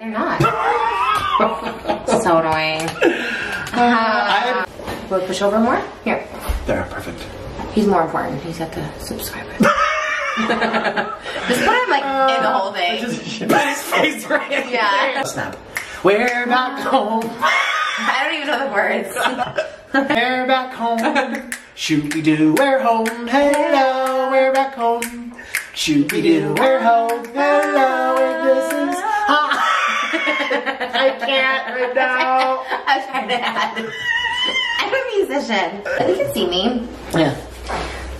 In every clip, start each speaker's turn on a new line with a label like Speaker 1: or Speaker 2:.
Speaker 1: They're not. so annoying. Uh, will push over more? Here.
Speaker 2: There, perfect.
Speaker 1: He's more important. He's got the subscribers. Just put him like in the whole thing.
Speaker 2: Put his face right
Speaker 1: Yeah.
Speaker 2: Snap. We're back home.
Speaker 1: I don't even know the words.
Speaker 2: We're back home. Shooby doo, we're home. Hello, we're back home. Shooby doo, we're home. Hello, this is. I can't right now.
Speaker 1: I was trying to add. I'm a musician. You can see me.
Speaker 2: Yeah.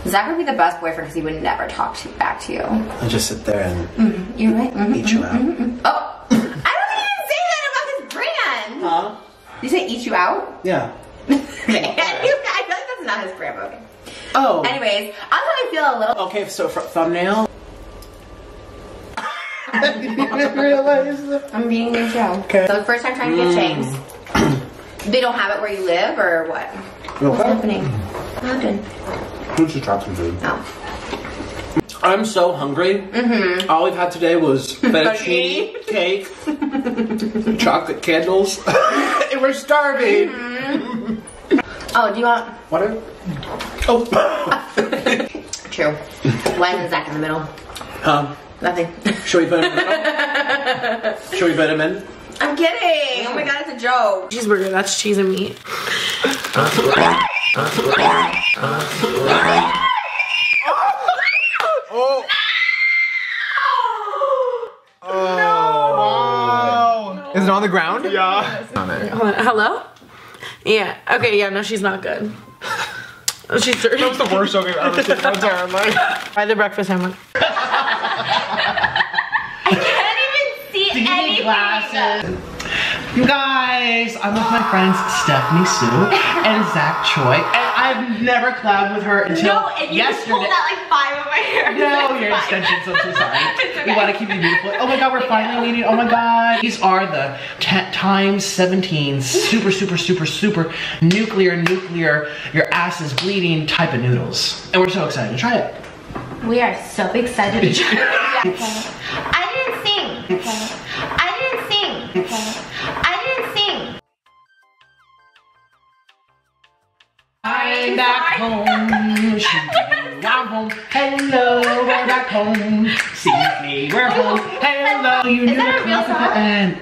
Speaker 1: Zach would be the best boyfriend because he would never talk to, back to you.
Speaker 2: I just sit there and mm-hmm.
Speaker 1: You're right. Mhm.
Speaker 2: eat you mm-hmm, out.
Speaker 1: Mm-hmm, oh, I don't think you say that about his brand.
Speaker 2: Huh?
Speaker 1: You say eat you out?
Speaker 2: Yeah.
Speaker 1: I feel like that's not his brand. Okay.
Speaker 2: Oh.
Speaker 1: Anyways, I thought I feel a little.
Speaker 2: Okay, so thumbnail. I didn't even realize that.
Speaker 1: I'm being your show.
Speaker 2: Okay.
Speaker 1: So the first time trying to get shanks. they don't have it where you live or what? What's happening? What happened?
Speaker 2: Who's just dropped some food?
Speaker 1: Oh.
Speaker 2: I'm so hungry. Mm-hmm. All we've had today was fettuccine cake, chocolate candles, and we're starving.
Speaker 1: Oh, do you want?
Speaker 2: Water? Oh.
Speaker 1: True. Why isn't Zach in the middle?
Speaker 2: um,
Speaker 1: Nothing.
Speaker 2: should we put him in? the? Should we put him in?
Speaker 1: I'm kidding. Oh my god, it's a joke.
Speaker 3: Cheeseburger, that's cheese and meat.
Speaker 2: Oh. Oh.
Speaker 4: Is it on the ground?
Speaker 2: Yeah.
Speaker 3: Hold on, Hello? Yeah. Okay, yeah, no, she's not good. She's dirty.
Speaker 4: That's the worst joke I've ever seen in my entire life.
Speaker 3: Buy the breakfast sandwich.
Speaker 1: I can't even see anything.
Speaker 2: You guys, I'm with my friends Stephanie Soo and Zach Choi, and I've never collabed with her until
Speaker 1: No, and you
Speaker 2: yesterday.
Speaker 1: out like five of my hair.
Speaker 2: No, your extensions. I'm so sorry.
Speaker 1: Okay.
Speaker 2: We want to keep you beautiful. Oh my God, we're finally meeting. Oh my God, these are the times 17 super, super, super, super nuclear, nuclear. Your ass is bleeding type of noodles, and we're so excited to try it.
Speaker 1: We are so excited to try it. I didn't sing. I didn't sing.
Speaker 2: I'm back home. I'm home. Hello, we're back home. See me, we're oh, home. Hello, you
Speaker 1: Is
Speaker 2: knew
Speaker 1: that real
Speaker 2: at
Speaker 1: song?
Speaker 2: the end.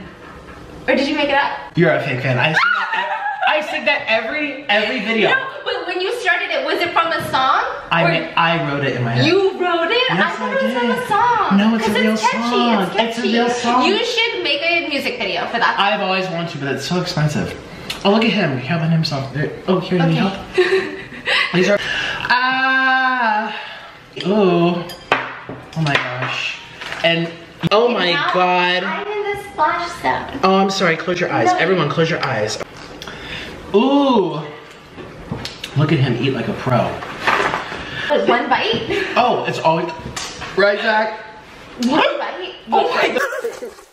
Speaker 1: Or did you make it up?
Speaker 2: You're a fake fan. I sing that. I sing that every every video.
Speaker 1: No, but when you started it, was it from a song?
Speaker 2: I I wrote it in my head.
Speaker 1: You wrote it?
Speaker 2: Yes,
Speaker 1: I thought
Speaker 2: I
Speaker 1: it was from
Speaker 2: did.
Speaker 1: a song.
Speaker 2: No, it's a real
Speaker 1: catchy.
Speaker 2: song.
Speaker 1: It's catchy.
Speaker 2: It's a real song.
Speaker 1: You should make a music video for that.
Speaker 2: I've always wanted to, but it's so expensive. Oh, look at him. Helping himself. There- Oh, here, you need help. These are. Ah. Oh. Oh my gosh. And. Oh my
Speaker 1: Now
Speaker 2: god.
Speaker 1: I'm in the splash zone.
Speaker 2: Oh, I'm sorry. Close your eyes.
Speaker 1: No.
Speaker 2: Everyone, close your eyes. Ooh. Look at him eat like a pro.
Speaker 1: One bite?
Speaker 2: Oh, it's always. Right, Zach?
Speaker 1: One bite? Oh my god.